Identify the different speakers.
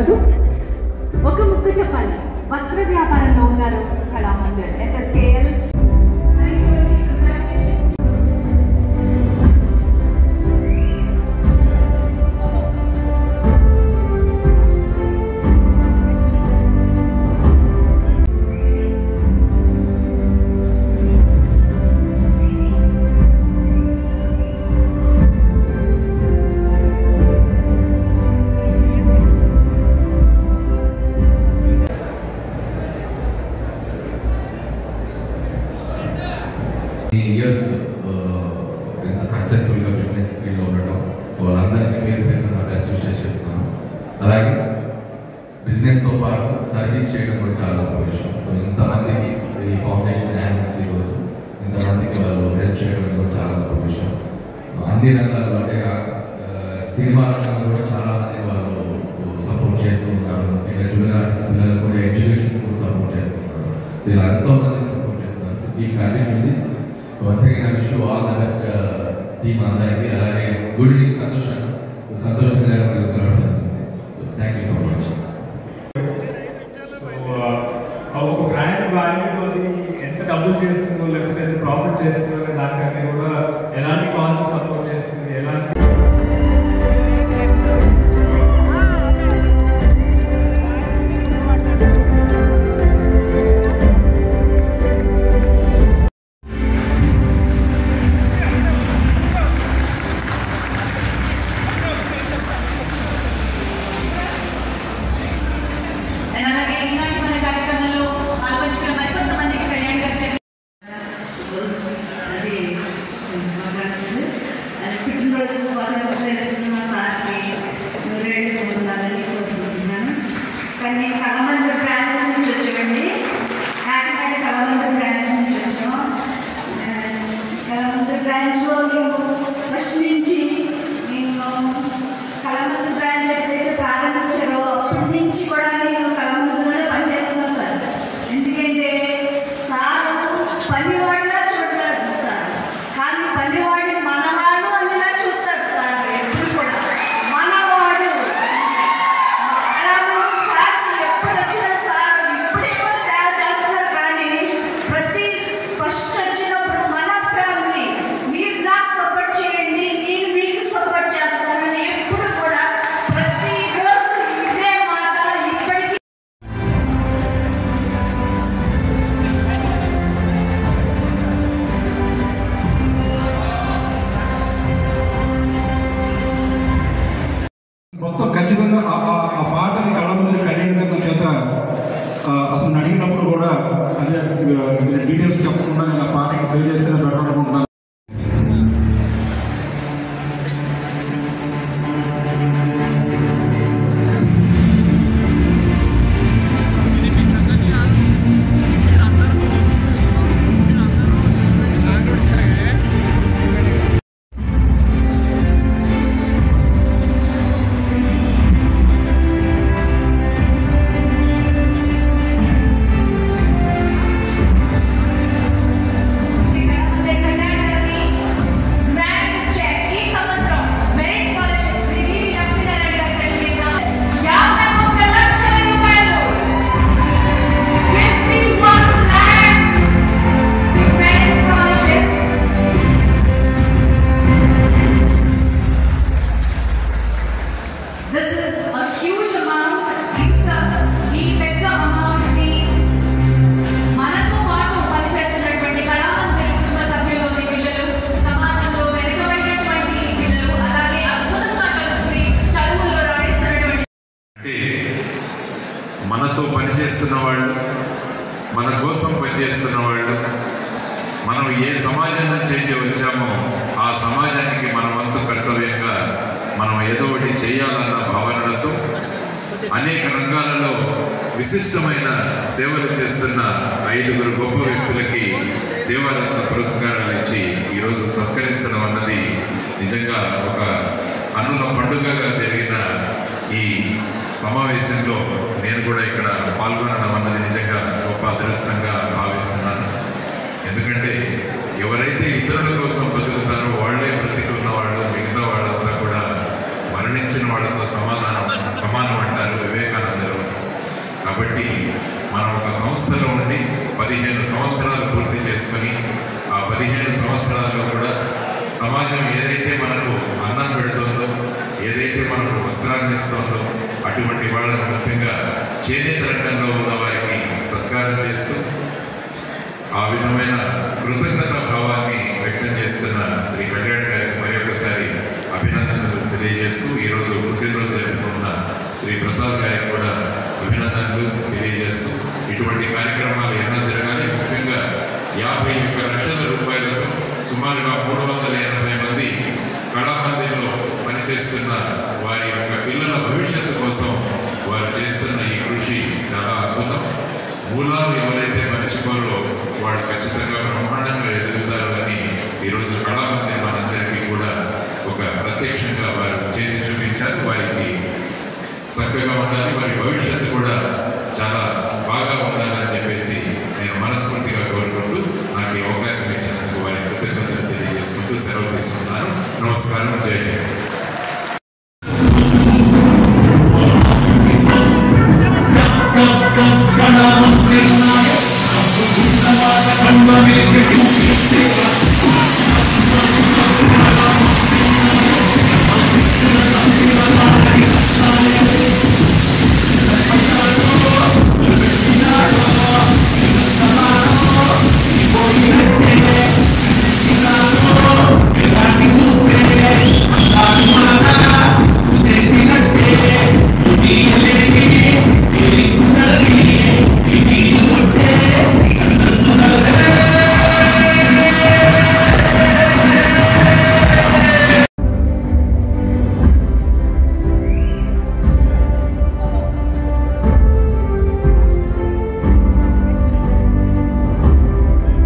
Speaker 1: తప్పదు ఒక ముక్క చెప్పాలి. వస్త్ర వ్యాపారంలో ఉన్నారు కళామందర్ ఎస్ఎస్కేఎల్
Speaker 2: బిజినెస్తో పాటు సర్వీస్ చేయడం కూడా చాలా గొప్ప విషయం. సో ఇంతమందికి ఈ ఫౌండేషన్ యానిమల్స్ ఈరోజు ఇంతమందికి వాళ్ళు హెల్ప్ చేయడం కూడా చాలా గొప్ప విషయం. అన్ని రంగాల్లో అంటే సినిమా రంగంలో కూడా చాలా మంది వాళ్ళు సపోర్ట్ చేస్తూ ఇంకా జూనియర్ ఆర్టిస్ట్ పిల్లలు కూడా ఎడ్యుకేషన్ కూడా సపోర్ట్ చేస్తున్నారు ఇలా ఎంతో మందికి సపోర్ట్ చేస్తున్నారు. ఈ continue this once again I wish all the best team అందరికీ. అలాగే గుడ్ ఈవినింగ్ సంతోష్. సంతోషంగా So,
Speaker 3: సార్ బ్రాంచ్ వాళ్ళు ఫస్ట్ నుంచి మేము కళమందిర్ బ్రాంచ్ ఎప్పుడైతే ప్రారంభించారో అప్పటి నుంచి కూడా నేను
Speaker 4: అసలు అడిగినప్పుడు కూడా అదే డీటెయిల్స్ చెప్పకుండా నేను ఆ పాటకి ప్లే చేస్తే
Speaker 5: పనిచేస్తున్న వాళ్ళు మన కోసం పనిచేస్తున్న వాళ్ళు మనం ఏ సమాజం నుంచి అయితే వచ్చామో ఆ సమాజానికి మన వంతు కర్తవ్యంగా మనం ఏదో ఒకటి చేయాలన్న భావనలతో అనేక రంగాలలో విశిష్టమైన సేవలు చేస్తున్న ఐదుగురు గొప్ప వ్యక్తులకి సేవారత్న పురస్కారాలు ఇచ్చి ఈరోజు సత్కరించడం అన్నది నిజంగా ఒక కన్నుల పండుగగా జరిగిన ఈ సమావేశంలో నేను కూడా ఇక్కడ పాల్గొనడం అన్నది నిజంగా గొప్ప అదృష్టంగా భావిస్తున్నాను. ఎందుకంటే ఎవరైతే ఇతరుల కోసం బతుకుతారో వాళ్ళే బ్రతికున్న వాళ్ళు మిగతా వాళ్ళంతా కూడా మరణించిన వాళ్ళతో సమాధానం సమానం అంటారు వివేకానందరు. కాబట్టి మనం ఒక సంస్థలో ఉండి పదిహేను సంవత్సరాలు పూర్తి చేసుకొని ఆ పదిహేను సంవత్సరాల్లో కూడా సమాజం ఏదైతే మనకు అన్నం పెడుతుందో ఏదైతే మనకు వస్త్రాన్ని ఇస్తుందో అటువంటి వాళ్ళను ముఖ్యంగా చేనేత రంగంలో ఉన్న వారికి సత్కారం చేస్తూ ఆ విధమైన కృతజ్ఞత భావాన్ని వ్యక్తం చేస్తున్న శ్రీ కళ్యాణ్ గారికి మరి ఒకసారి అభినందనలు తెలియజేస్తూ ఈరోజు పుట్టినరోజు జరుపుకున్న శ్రీ ప్రసాద్ గారికి కూడా అభినందనలు తెలియజేస్తూ ఇటువంటి కార్యక్రమాలు ఎన్నో జరగాలి. ముఖ్యంగా యాభై ఒక్క లక్షల రూపాయలతో సుమారుగా మూడు వందల ఎనభై మంది కళామందిలో పనిచేస్తున్న వారి యొక్క పిల్లల భవిష్యత్తు కోసం వారు చేస్తున్న ఈ కృషి చాలా అద్భుతం. మూలాలు ఎవరైతే మర్చిపోరో వాళ్ళు ఖచ్చితంగా బ్రహ్మాండంగా ఎదుగుతారు అని ఈరోజు కళామంది మనందరికీ కూడా ఒక ప్రత్యక్షంగా వారు చేసి చూపించారు. వారికి చక్కగా ఉండాలి వారి భవిష్యత్తు కూడా చాలా బాగా ఉండాలని చెప్పేసి నేను మనస్ఫూర్తిగా కోరుకుంటూ నాకు ఈ అవకాశం ఇచ్చినందుకు వారి కృతజ్ఞతలు తెలియజేసుకుంటూ సెలవు తీసుకుంటున్నాను. నమస్కారం. జయ హింద్.